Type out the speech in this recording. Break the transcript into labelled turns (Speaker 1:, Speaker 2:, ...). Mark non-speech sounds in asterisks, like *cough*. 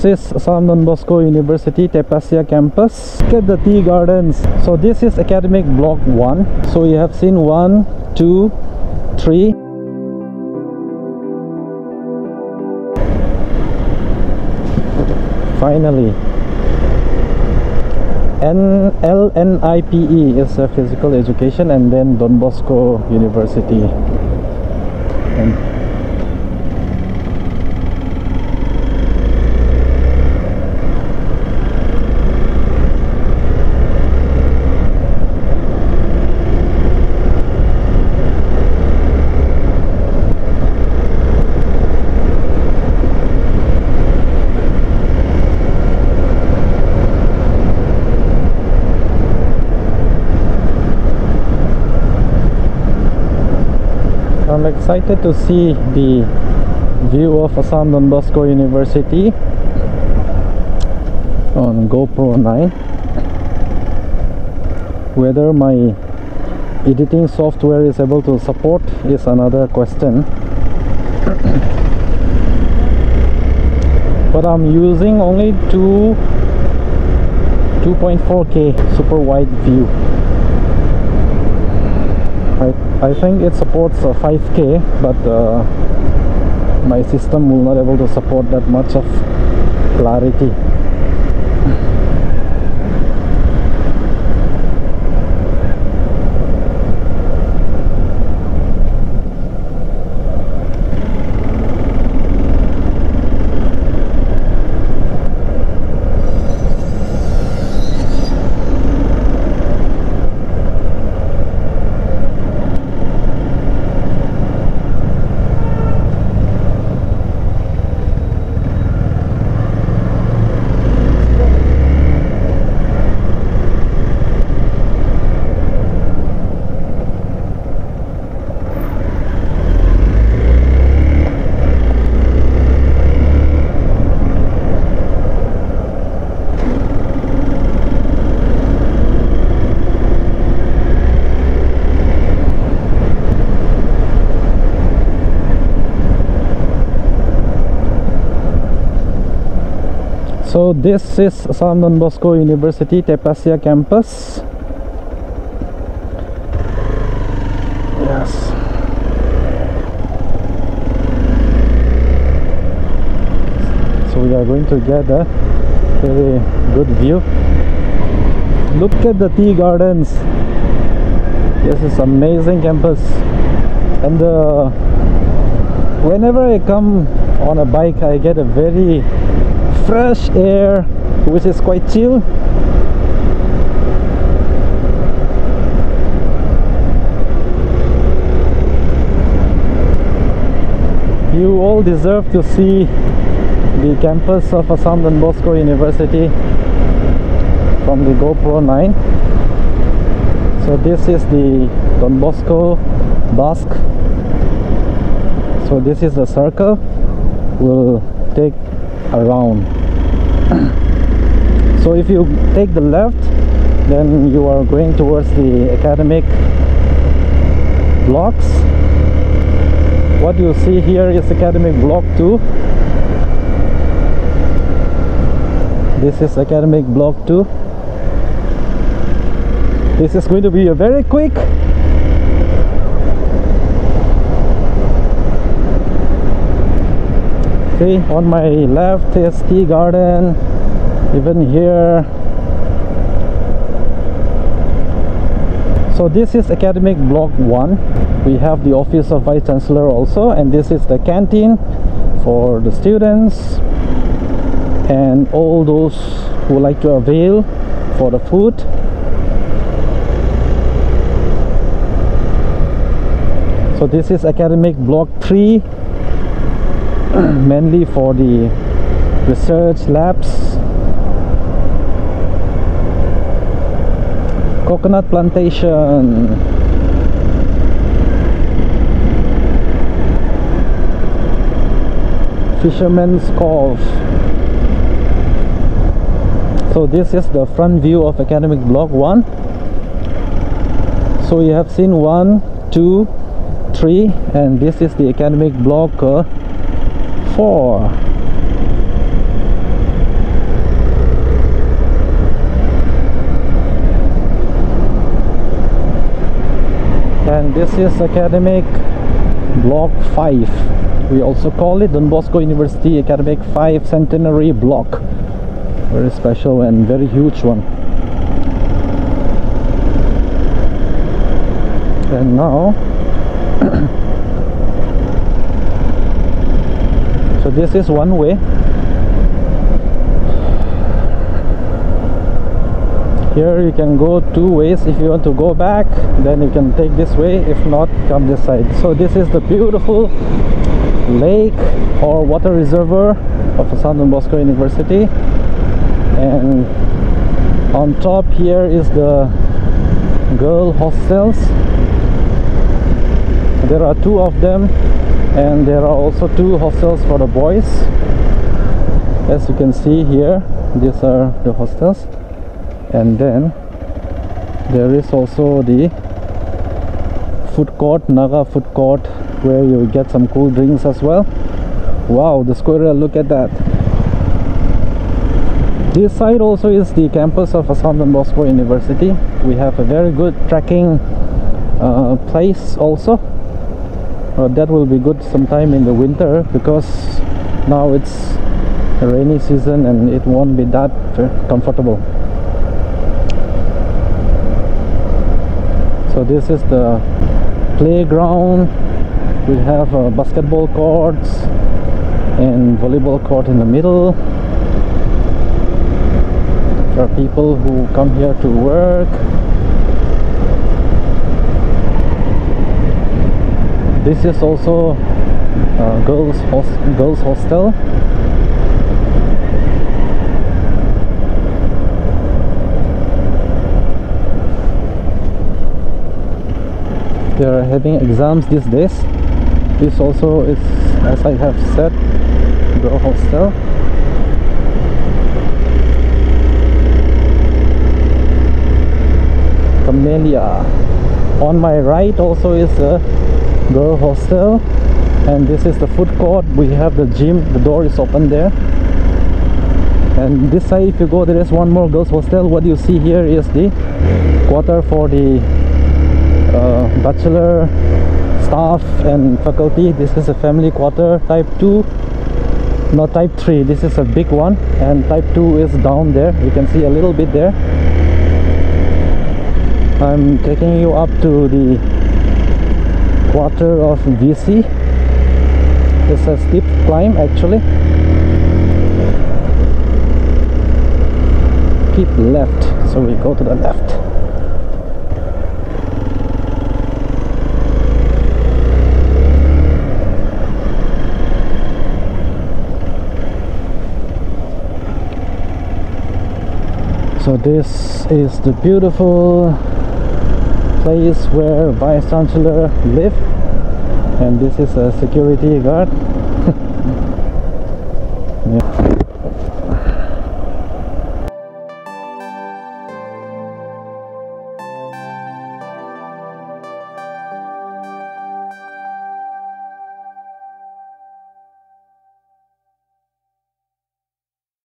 Speaker 1: This is Assam Don Bosco University Tapesia campus. Look at the tea gardens. So this is academic block 1. So you have seen one, two, three. Finally. N L N I P E is a physical education and then Don Bosco University. And excited to see the view of Assam Don Bosco University on GoPro 9 whether my editing software is able to support is another question. *coughs* But I'm using only two 2.4k super wide view I, think it supports a 5k but uh, my system will not able to support that much of clarity So this is Assam Don Bosco University Tapesia campus. Yes. So we are going to get a very good view. Look at the tea gardens. This is amazing campus. And uh, whenever I come on a bike, I get a very fresh air which is quite chill. You all deserve to see the campus of Assam Don Bosco University from the GoPro 9 so this is the Don Bosco Basque. So this is the circle. We'll take around so if you take the left then you are going towards the academic blocks. What you see here is academic block 2 this is academic block 2 this is going to be a very quick see on my left is tea garden. Even here. So this is academic block 1 we have the office of vice chancellor also and this is the canteen for the students and all those who like to avail for the food. So this is academic block 3 *clears throat* mainly for the research labs. Coconut plantation. Fisherman's cove. So this is the front view of academic block 1 so you have seen one two three and this is the academic block uh, four. And this is academic block 5 we also call it Don Bosco University academic 5 centenary block. Very special and very huge one. And now this is one way. Here you can go two ways. If you want to go back then you can take this way. If not come this side. So this is the beautiful lake or water reservoir of Assam Don Bosco University. And on top here is the girl hostels. There are two of them and there are also two hostels for the boys. As you can see here these are the hostels. And then there is also the food court Naga food court where you get some cool drinks as well. Wow the squirrel look at that. This side also is the campus of Assam Don Bosco University. We have a very good trekking uh, place also uh, that will be good sometime in the winter because now it's a rainy season and it won't be that comfortable. So this is the playground. We have uh, basketball courts and volleyball court in the middle. There are people who come here to work this is also uh, girls host girls hostel. They are having exams these days. This also is as I have said the hostel. Camellia on my right also is a girl hostel. And this is the food court. We have the gym. The door is open there. And this side if you go there is one more girls hostel. What you see here is the quarter for the uh, bachelor staff and faculty. This is a family quarter. Type 2 not type 3 this is a big one. And type 2 is down there. You can see a little bit there. I'm taking you up to the quarter of VC it's a steep climb actually. Keep left so we go to the left. So this is the beautiful place where vice chancellor live and this is a security guard *laughs* yeah.